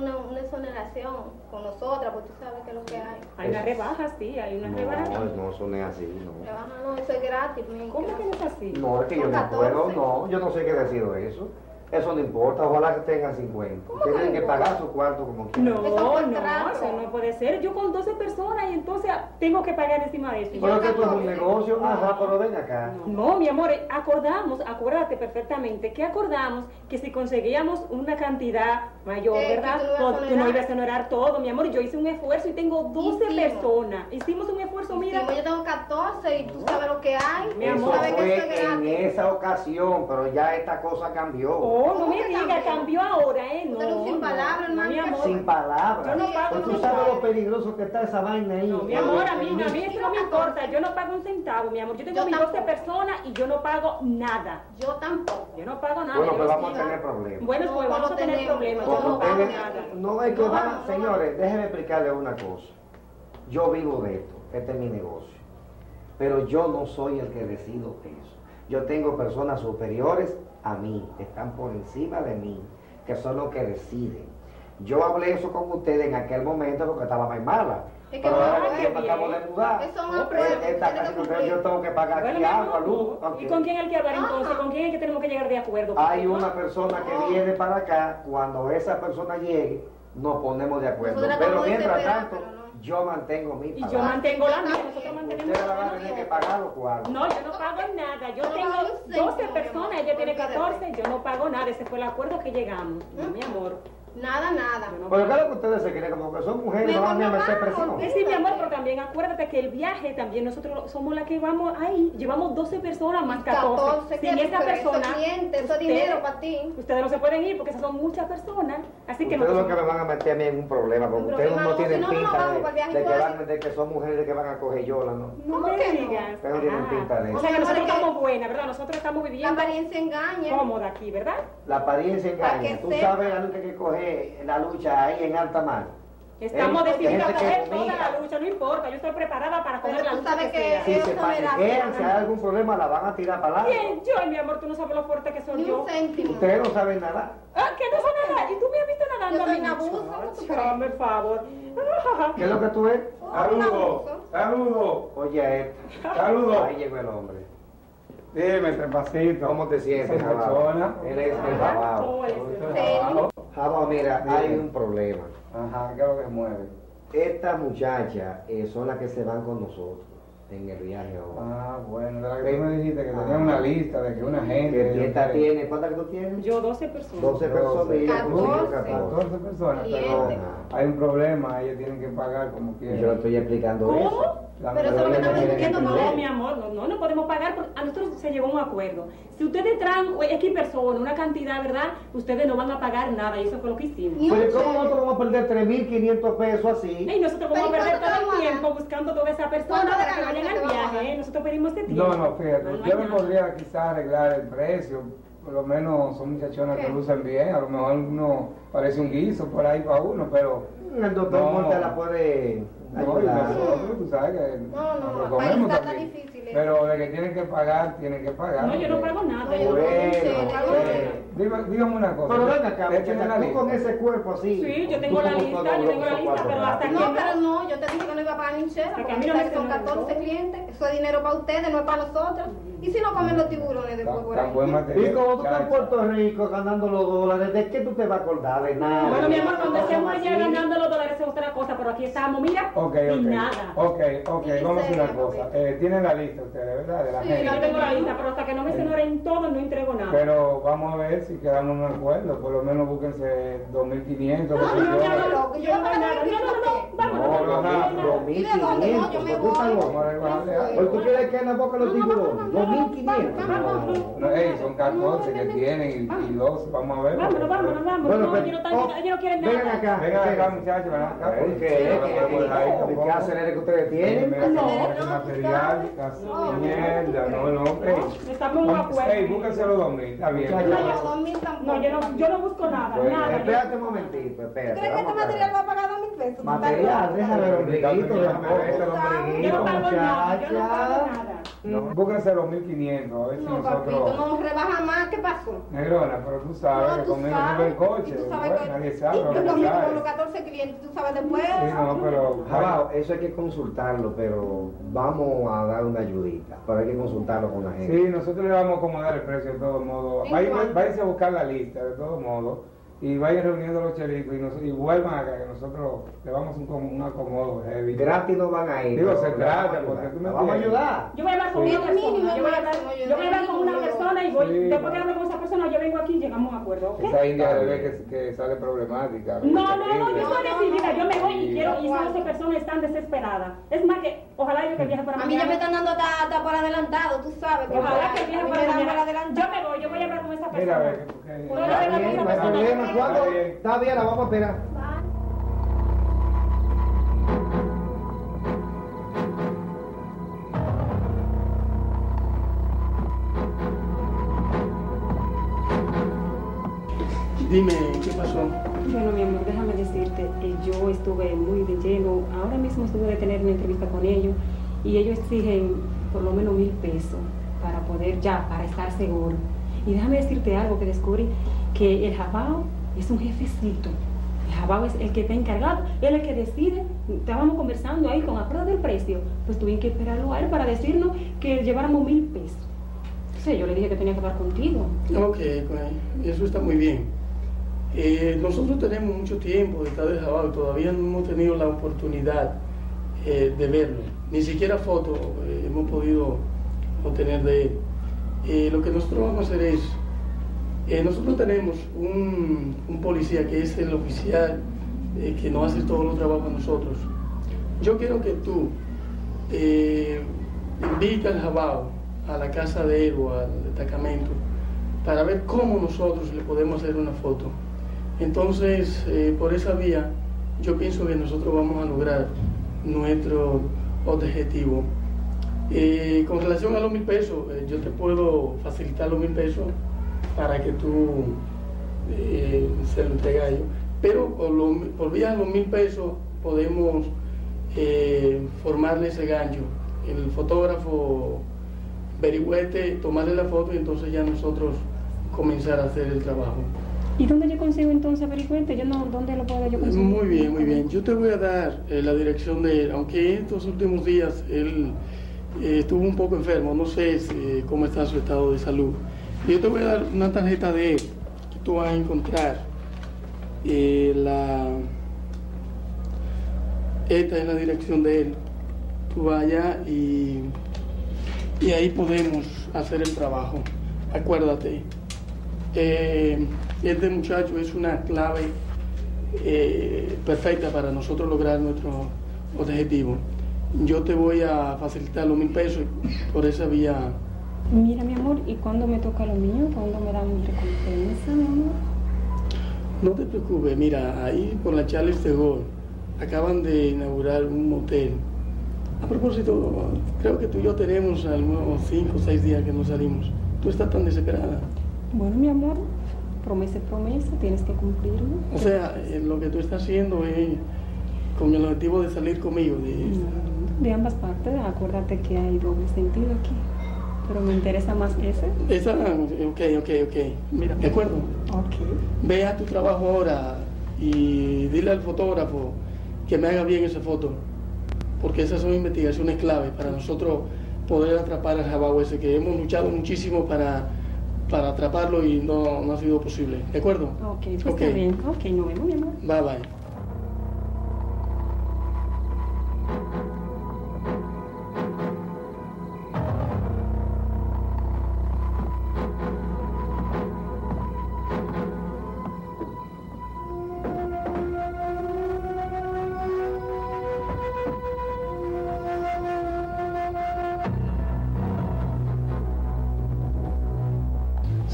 Una, una, exoneración con nosotras, porque tú sabes que es lo que hay. Hay una rebaja, sí, hay una rebaja. No, no, eso no es así, no. Rebaja no, eso es gratis. ¿Cómo que no es así? No, es que yo Son no 14. puedo, no, yo no sé qué decido eso. Eso no importa, ojalá que tengan 50. ¿Cómo Tienen que pagar su cuarto como quieran. No, no, eso no puede ser. Yo con 12 personas y entonces tengo que pagar encima de eso. Pero que esto es un negocio, ajá, pero ven acá. No, mi amor, eh, acordamos, acuérdate perfectamente que acordamos que si conseguíamos una cantidad mayor, que ¿verdad? tú no ibas a Pues, tú no exonerar. ibas a exonerar todo, mi amor. Yo hice un esfuerzo y tengo 12 Hicimos. personas. Hicimos un esfuerzo, mira. Hicimos, yo tengo 14 y tú sabes lo que hay. Mi es en gratis. esa ocasión, pero ya esta cosa cambió. Oh, no ¿Cómo me diga, cambió? ahora, ¿eh? No, no sin palabras, no, mi hermano. amor. Sin palabras. Yo no pago Pues tú sabes centavo. lo peligroso que está esa vaina ahí. No, mi amor, a mí, no, a mí eso no me importa. Yo no pago un centavo, mi amor. Yo tengo Yo mis 12 tampoco. personas y yo no pago nada. Yo tampoco. Yo no pago nada. Bueno, pues vamos a tener problemas. Bueno, No, pues vamos a tener problemas. Yo no pago nada. no hay que no. señores, déjenme explicarles una cosa. Yo vivo de esto, este es mi negocio. Pero yo no soy el que decido eso. Yo tengo personas superiores a mí, están por encima de mí, que son los que deciden. Yo hablé eso con ustedes en aquel momento porque estaba muy mala. Es pero ahora que me acabo de mudar. Eh, eh, esta casa, yo tengo que pagar bueno, agua, luz. ¿Y con quién hay que hablar entonces? ¿Con quién es que tenemos que llegar de acuerdo? Hay una persona que viene para acá, cuando esa persona llegue, nos ponemos de acuerdo. Pero mientras tanto yo mantengo mi palabra. Y yo mantengo la mía. Nosotros mantenemos Usted la va a tener que pagar los cuadros. No, yo no pago nada. Yo tengo 12 personas, ella tiene 14. Yo no pago nada. Ese fue el acuerdo que llegamos. No, ¿Mm? mi amor. Nada, nada. No ¿Pero qué que ustedes se creen? Como que son mujeres, no van a meter presión. Sí, mi amor, pero también acuérdate que el viaje también, nosotros somos las que vamos ahí. Llevamos 12 personas más 14. 14 Sin esa persona. Eso, cliente, eso dinero para ti. Ustedes no se pueden ir porque esas son muchas personas. Así que ustedes no que me van a meter a mí en un problema, porque ustedes no, no tienen pinta de, de, que van, de, que son mujeres de que van a coger yola, ¿no? No digas. Ustedes no tienen pinta de eso. O sea que nosotros estamos buenas, ¿verdad? Nosotros estamos viviendo. La apariencia engaña. Cómoda aquí, ¿verdad? La apariencia engaña. Tú sabes la lucha que coge la lucha ahí en alta mar. Estamos eh, decididos a coger toda la lucha, no importa, yo estoy preparada para coger la lucha. Que si se parejean, si hay algún problema, la van a tirar para adelante. Bien, yo, mi amor, tú no sabes lo fuerte que soy yo. Un Ustedes no saben nada. Ah, que no saben nada. ¿Y tú me has visto nadando? Yo soy un abuso. Dame favor. ¿Qué es lo que tú ves? Saludo, saludo. Oye, esta. Saludo. Ahí llegó el hombre. Dime, Trepacito. ¿Cómo te sientes, persona? Eres el jabao. Jabao, mira, hay un problema. Ajá, ¿qué es lo que mueve? Estas muchachas eh, son las que se van con nosotros en el viaje ahora. Ah, bueno, de la que me dijiste que ah, tenía una lista de que una gente. ¿Qué dieta tiene? ¿Cuántas que tú tienes? Yo, 12 personas. 12, 12 personas. 14, 14 personas, pero hay un problema, ellos tienen que pagar como quieran. Yo lo estoy explicando ¿Cómo? eso. Pero eso es lo que estamos discutiendo No, mi amor, no, no, no podemos pagar. Por... A nosotros se llegó un acuerdo. Si ustedes traen X personas, una cantidad, ¿verdad? Ustedes no van a pagar nada. Y eso fue lo que hicimos. Pues, Pero ¿cómo nosotros vamos a perder 3.500 pesos así? Y nosotros vamos a perder todo el tiempo buscando toda esa persona para que vayan al viaje. Nosotros pedimos este tiempo. No, no, fíjate. yo me podría quizás arreglar el precio por lo menos son muchachonas que lucen bien, a lo mejor uno parece un guiso por ahí para uno, pero... El doctor no, la puede... No, tú sabes que no, no, nos lo comemos está. Difícil. Pero de que tienen que pagar, tienen que pagar. No, yo no pago nada. Bueno, yo no pago nada. Dígame una cosa. Pero ven acá, tú con ese cuerpo así. Sí, yo tengo la lista, yo tengo la lista, pero hasta aquí. No, pero no, yo te dije que no iba a pagar ni porque a mí no son 14 clientes, eso es dinero para ustedes, no es para nosotros. ¿Y si no comen los tiburones después por ahí? Y como tú estás en Puerto Rico ganando los dólares, ¿de qué tú te vas a acordar? De nada. Bueno, mi amor, cuando ah, estemos allá ganando los dólares es otra cosa, pero aquí estamos, mira, okay, y nada. Ok, ok, vamos a hacer una cosa. Eh, tienen la lista lista ustedes, pero no no vamos a ver si quedamos en acuerdo, por lo menos búsquense 2.500. No, no, no, no, yo no, no, no, no, no, 2.500, yo me voy. ¿Tú quieres que en boca los títulos? 2.500. No, son 14 que tienen y 12, vamos a ver. Vámonos, vámonos, pues, vámonos, no. Pues, oh, vengan acá. Vengan acá, muchachos, vengan acá. ¿Qué? ¿Qué aceleres que ustedes tienen? No, este no, Mierda, no, no. Ey, Estamos en un acuerdo. Ey, búsquense los domingos, está bien. No, yo no, yo no busco nada, bueno, nada. Espérate un momentito, espérate. ¿Crees que este material va a pagar dos mil pesos? Material, déjalo, el ombliguito, déjame ver el ombliguito, muchacha. Yo no pago nada. No, búsquense los mm. 1500, a ver si no, nosotros. Papito, no rebaja más, ¿qué pasó? Negrona, pero tú sabes no, tú que conmigo tuve el coche. Tú sabes bueno, que... Nadie sabe. Y los míos los 14 clientes, tú sabes después. Sí, no, pero. Jabao, eso hay que consultarlo, pero vamos a dar una ayudita. Pero hay que consultarlo con la gente. Sí, nosotros le vamos a acomodar el precio de todo modo. Váyanse a buscar la lista, de todo modo y vayan reuniendo a los choricos y, nos, y vuelvan acá, que nosotros le vamos un, un acomodo heavy. Eh, gratis no van a ir. Digo, se trata, porque tú me Vamos a ayudar. Yo voy a hablar con sí. ellos. Yo voy a hablar con después con esa persona, yo vengo aquí y llegamos a acuerdo. Esa india bebé que, sale problemática. No, no, no, yo soy decidida, yo me voy y quiero, y esas personas están desesperadas. Es más que, ojalá yo que viaje para. A mí ya me están dando hasta, por adelantado, tú sabes. Ojalá que viaje para mañana. Yo me voy, yo voy a hablar con esa persona. Mira, a ver, la vamos a esperar. Dime, ¿qué pasó? Bueno, mi amor, déjame decirte que yo estuve muy de lleno. Ahora mismo estuve de tener una entrevista con ellos y ellos exigen por lo menos mil pesos para poder ya, para estar seguro. Y déjame decirte algo que descubrí, que el jabao es un jefecito. El jabao es el que está encargado, él es el que decide. Estábamos conversando ahí con acuerdo del precio, pues tuvimos que esperarlo a él para decirnos que lleváramos mil pesos. Entonces yo le dije que tenía que hablar contigo. Ok, pues eso está muy bien. Eh, nosotros tenemos mucho tiempo de estar de Jabal, todavía no hemos tenido la oportunidad eh, de verlo. Ni siquiera fotos eh, hemos podido obtener de él. Eh, lo que nosotros vamos a hacer es, nosotros tenemos un, policía que es el oficial que nos hace todos los trabajos a nosotros. Yo quiero que tú invites al Jabao a la casa de él o al destacamento para ver cómo nosotros le podemos hacer una foto. Entonces, eh, por esa vía, yo pienso que nosotros vamos a lograr nuestro objetivo. Eh, con relación a los mil pesos, eh, yo te puedo facilitar los mil pesos para que tú se lo entregues a ellos. Pero por, vía de los mil pesos podemos formarle ese gancho. El fotógrafo Berigüete, tomarle la foto y entonces ya nosotros comenzar a hacer el trabajo. ¿Y dónde yo consigo entonces Pericuete? Yo no, ¿dónde lo puedo yo conseguir? Muy bien, muy bien. Yo te voy a dar eh, la dirección de él, aunque estos últimos días él eh, estuvo un poco enfermo, no sé si- cómo está su estado de salud. Yo te voy a dar una tarjeta de él, tú vas a encontrar eh, la... Esta es la dirección de él. Tú vayas y, y ahí podemos hacer el trabajo. Acuérdate. Eh, este muchacho es una clave eh, perfecta para nosotros lograr nuestro objetivo. Yo te voy a facilitar los mil pesos por esa vía. Mira, mi amor, ¿y cuándo me toca lo mío? ¿Cuándo me dan mi recompensa, mi amor? No te preocupes, mira, ahí por la Charles de Gaulle acaban de inaugurar un motel. A propósito, creo que tú y yo tenemos algunos cinco o seis días que no salimos. Tú estás tan desesperada. Bueno, mi amor, promesa es promesa, tienes que cumplirlo. O sea, eh, lo que tú estás haciendo es con el objetivo de salir conmigo. De, De ambas partes, acuérdate que hay doble sentido aquí. Pero me interesa más ese. Esa, ok, ok, ok. Mira, de acuerdo. Ok. Ve a tu trabajo ahora y dile al fotógrafo que me haga bien esa foto. Porque esas son investigaciones clave para nosotros poder atrapar al jabao ese, que hemos luchado muchísimo para, para atraparlo y no, no ha sido posible. ¿De acuerdo? Ok, pues Ok. está bien. Ok, nos vemos, mi amor. Bye bye.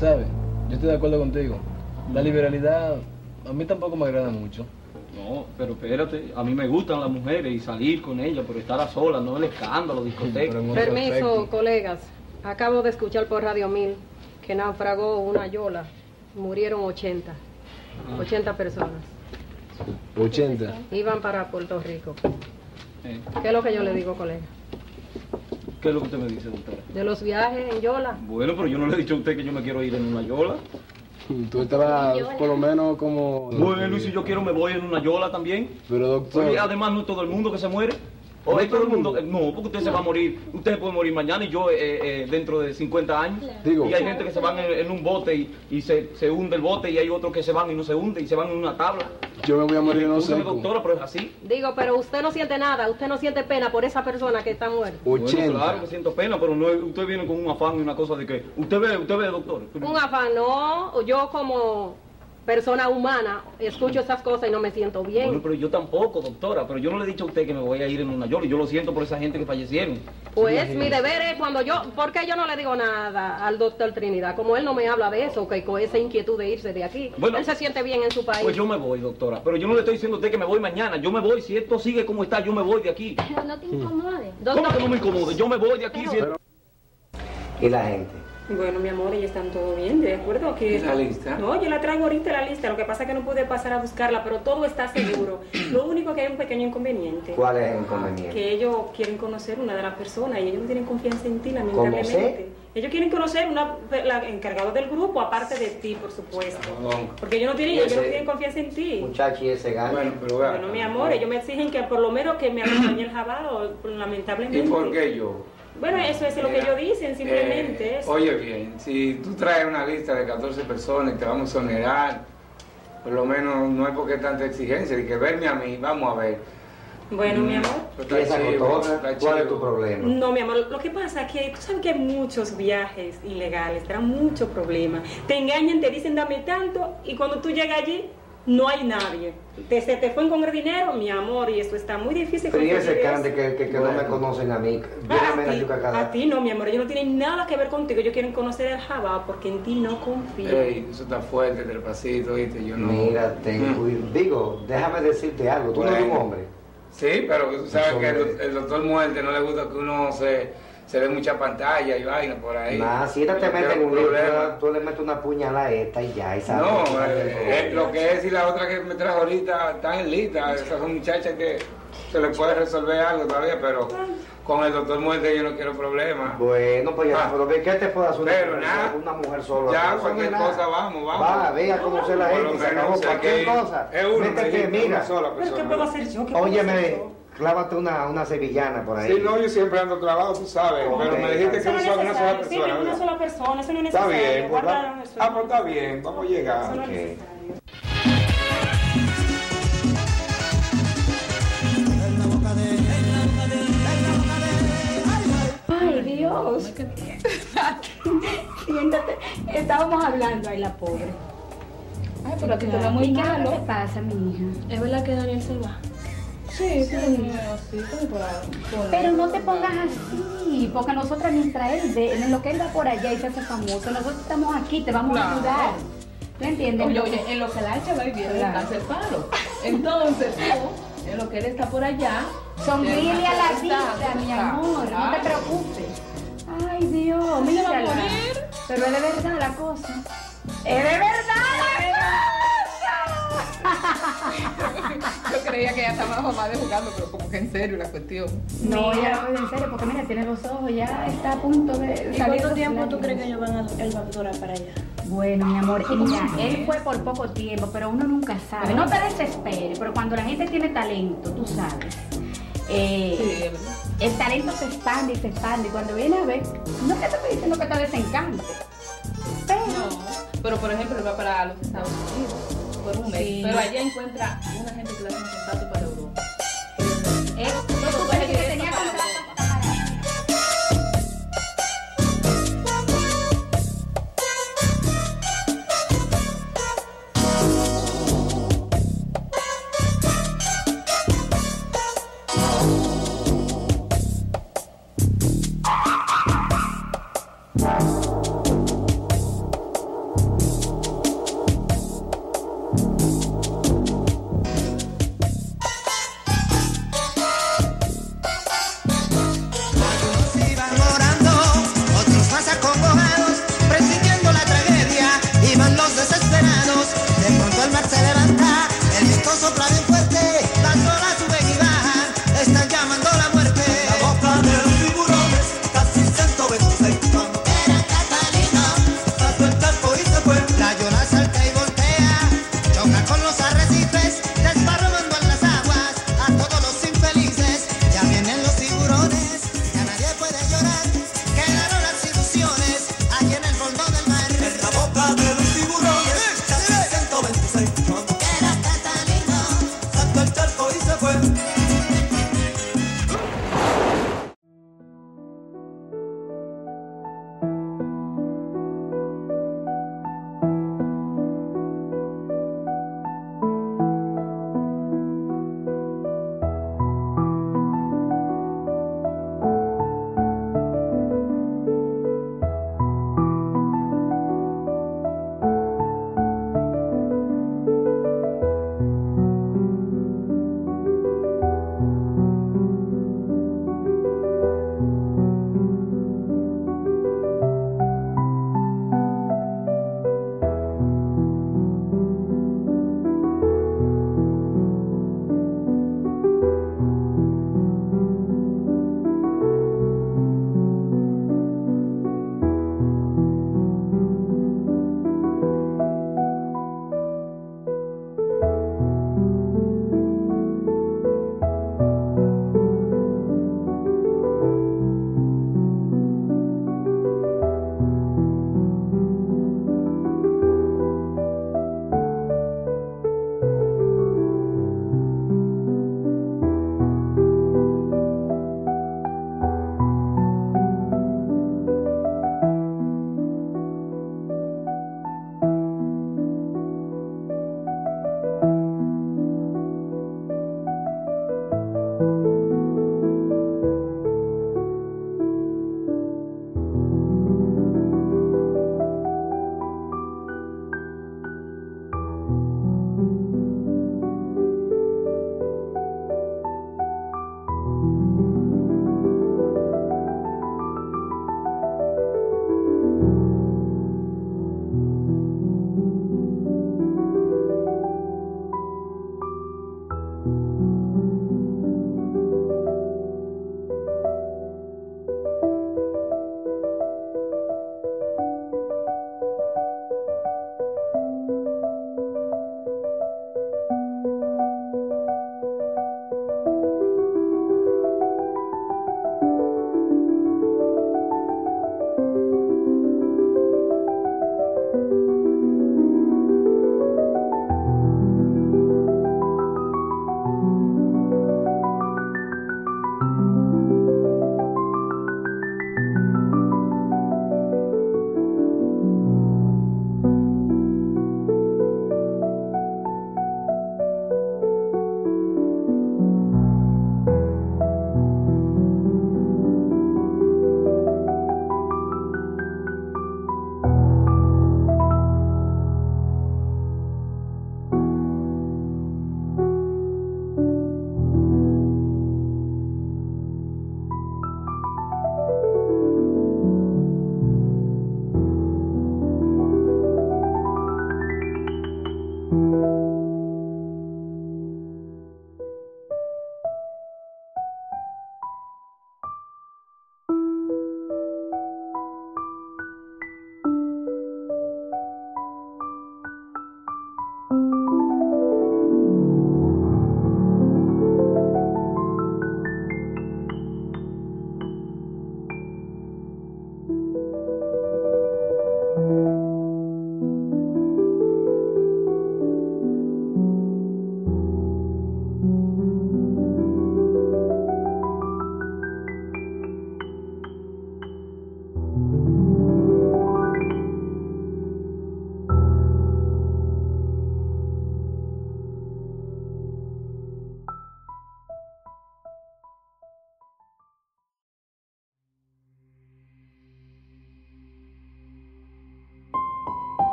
¿Sabes? Yo estoy de acuerdo contigo. La liberalidad a mí tampoco me agrada mucho. No, pero espérate, a mí me gustan las mujeres y salir con ellas, pero estar a solas, no el escándalo, discoteca. Permiso, colegas. Acabo de escuchar por Radio 1000 que naufragó una yola. Murieron 80. 80 personas. 80. Iban para Puerto Rico. Eh, ¿Qué es lo que yo le digo, colega? ¿Qué es lo que usted me dice, doctora? De los viajes en yola. Bueno, pero yo no le he dicho a usted que yo me quiero ir en una yola. Tú estabas por lo menos como... Bueno, y si yo quiero me voy en una yola también. Pero doctor... Oye, además no es todo el mundo que se muere. Oye, todo el mundo, no, porque usted se va a morir, usted puede morir mañana y yo eh, eh, dentro de 50 años. Digo- y hay gente que se van en, en un bote y, y se, se hunde el bote y hay otros que se van y no se hunde y se van en una tabla. Yo me voy a morir, no sé. Doctora, pero es así. Digo, pero usted no siente nada, usted no siente pena por esa persona que está muerta. Bueno, claro que siento pena, pero no usted viene con un afán y una cosa de que usted ve, usted ve, doctor. Un afán, no. Yo como persona humana escucho esas cosas y no me siento bien. Bueno, pero yo tampoco, doctora, pero yo no le he dicho a usted que me voy a ir en una yola y yo lo siento por esa gente que fallecieron. Pues mi deber es cuando yo, ¿por qué yo no le digo nada al doctor Trinidad? Como él no me habla de eso, que con esa inquietud de irse de aquí, Bueno, él se siente bien en su país. Pues yo me voy, doctora, pero yo no le estoy diciendo a usted que me voy mañana, yo me voy, si esto sigue como está, yo me voy de aquí. No te incomodes. ¿Cómo que no me incomode? Yo me voy de aquí. si Y la gente, Bueno, mi amor, ellos están todo bien, de acuerdo que... ¿Y la lista? No, yo la traigo ahorita la lista, lo que pasa es que no pude pasar a buscarla, pero todo está seguro. *clears throat* Lo único que hay un pequeño inconveniente. ¿Cuál es el inconveniente? Que ellos quieren conocer una de las personas y ellos no tienen confianza en ti, lamentablemente. Ellos quieren conocer una la encargada del grupo, aparte de ti, por supuesto. Porque ellos no tienen, ellos no tienen confianza en ti. Muchacho, y ese gano. Bueno, pero. Bueno, mi amor, ellos me exigen que por lo menos que me acompañe el jabado, lamentablemente. ¿Y por qué yo? Bueno, eso es lo que ellos dicen, simplemente Eh, eso. Oye bien, si tú traes una lista de 14 personas y te vamos a exonerar, por lo menos no hay por qué tanta exigencia, de que verme a mí, vamos a ver. Bueno, mi Mm, amor. pues ¿Cuál es tu problema? No, mi amor, lo que pasa es que tú sabes que hay muchos viajes ilegales, te dan muchos problemas. Te engañan, te dicen dame tanto y cuando tú llegas allí no hay nadie. Te, se te fue con el dinero, mi amor, y eso está muy difícil. Pero y ese que, que, no me conocen a mí. Ah, a, ti, a ti no, mi amor, ellos no tienen nada que ver contigo, ellos quieren conocer el jabá porque en ti no confían. Ey, eso está fuerte, trepacito, ¿viste? Yo no... Mira, ten Mm. Digo, déjame decirte algo. Tú no eres un hombre. Sí, pero tú sabes Eso que el, el doctor Muerte no le gusta que uno se, se dé mucha pantalla y vaina por ahí. Nah, si ella te Yo mete tengo en un problema. tú, le metes una puñalada a esta y ya, y sabes. No, eh, eh, lo que es y la otra que me trajo ahorita están en lista. Esas son muchachas que se les puede resolver algo todavía, pero con el doctor Muerte yo no quiero problemas. Bueno, pues ya, Ah. pero ¿qué te puede hacer Pero nada. una mujer sola? Ya, no cualquier nada. cosa, vamos, vamos. Va, venga a conocer la gente, se acabó. Cualquier cosa. es uno, Métete, mira. una sola ¿Pero qué puedo hacer yo? ¿Qué puedo Óyeme, hacer yo? Clávate una, una sevillana por ahí. Sí, no, yo siempre ando clavado, tú sabes, pero me dijiste que Eso no no es son una sola necesario, sí, persona, una ¿verdad? sola persona, eso no es Está necesario. bien, pues, va- ah, pues está bien, vamos a llegar. Eso no es Ok. necesario. Ay, Dios. Siéntate. Estábamos hablando, ay, la pobre. Ay, pero ti te va muy ¿Y qué malo. que te pasa, mi hija? ¿Es verdad que Daniel se va? Sí, sí, sí, Pero no te pongas así, porque nosotras mientras él ve, en lo que él va por allá y se hace famoso, nosotros estamos aquí, te vamos a ayudar. ¿Tú entiendes? Oye, oye, en lo que la echa va y viene, el palo. Entonces, tú, en lo que él está por allá. Sonríele a la vida, mi amor, no te preocupes. Ay, Dios, ¿Cómo se va a mírala. morir? Pero es de verdad la cosa. Es de verdad Yo creía que ya estaba mamá de jugando, pero como que en serio la cuestión. No, ya, en serio, porque mira, tiene los ojos, ya está a punto de ¿Y salir cuánto tiempo tú crees que ellos van a, él va a durar para allá? Bueno, mi amor, y mira, él fue por poco tiempo, pero uno nunca sabe. No te desesperes, pero cuando la gente tiene talento, tú sabes. eh, Sí, es verdad. el talento se expande y se expande. Y cuando viene a ver, no es que te estoy diciendo que te desencante. Pero, No, pero por ejemplo, él va para los Estados Unidos por un mes. Sí. Pero allá encuentra una gente que le hace un contacto para Europa. es